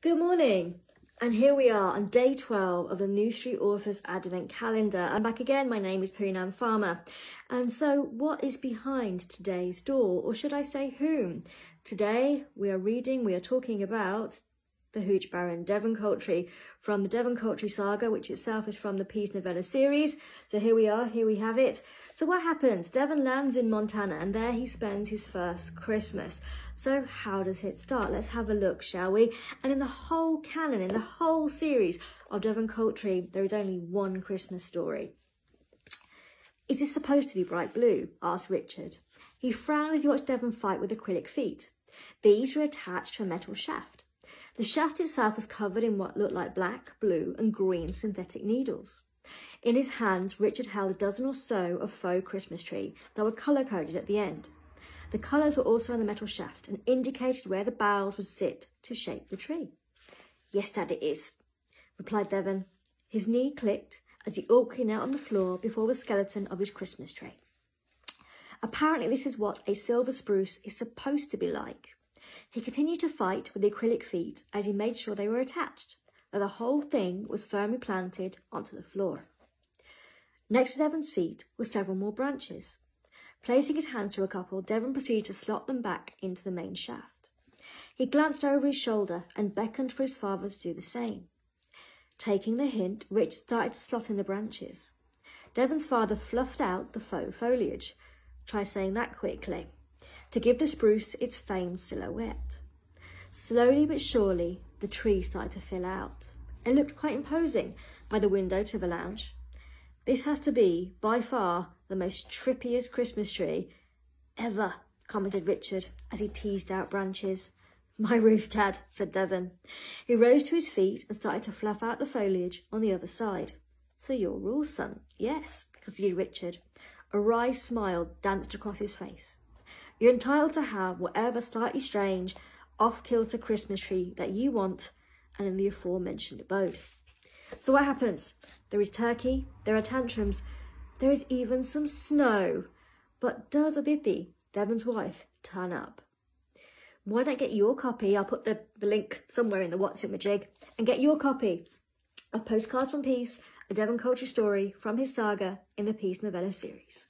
Good morning. And here we are on day 12 of the New Street Authors Advent Calendar. I'm back again. My name is Poonam Farmer. And so, what is behind today's door? Or should I say, whom? Today, we are reading, we are talking about the Hooch Baron Devan Coultrie from the Devan Coultrie saga, which itself is from the Peace Novella series. So here we are, here we have it. So what happens? Devan lands in Montana and there he spends his first Christmas. So how does it start? Let's have a look, shall we? And in the whole canon, in the whole series of Devan Coultrie, there is only one Christmas story. Is it supposed to be bright blue? asked Richard. He frowned as he watched Devan fight with acrylic feet. These were attached to a metal shaft. The shaft itself was covered in what looked like black, blue, and green synthetic needles. In his hands, Richard held a dozen or so of faux Christmas tree that were colour coded at the end. The colours were also on the metal shaft and indicated where the boughs would sit to shape the tree. Yes, Dad, it is, replied Devan. His knee clicked as he awkwardly knelt on the floor before the skeleton of his Christmas tree. Apparently, this is what a silver spruce is supposed to be like. He continued to fight with the acrylic feet as he made sure they were attached, that the whole thing was firmly planted onto the floor. Next to Devan's feet were several more branches. Placing his hands to a couple, Devan proceeded to slot them back into the main shaft. He glanced over his shoulder and beckoned for his father to do the same. Taking the hint, Rich started to slot in the branches. Devan's father fluffed out the faux foliage. Try saying that quickly to give the spruce its famed silhouette. Slowly but surely, the tree started to fill out. It looked quite imposing by the window to the lounge. This has to be, by far, the most trippiest Christmas tree ever, commented Richard as he teased out branches. My roof, Dad, said Devan. He rose to his feet and started to fluff out the foliage on the other side. So your rule, son? Yes, conceded Richard. A wry smile danced across his face. You're entitled to have whatever slightly strange, off-kilter Christmas tree that you want and in the aforementioned abode. So what happens? There is turkey, there are tantrums, there is even some snow. But does Aditi, Devan's wife, turn up? Why not get your copy? I'll put the, the link somewhere in the What's in jig and get your copy of Postcards from Peace, a Devan Coultrie story from his saga in the Peace Novella series.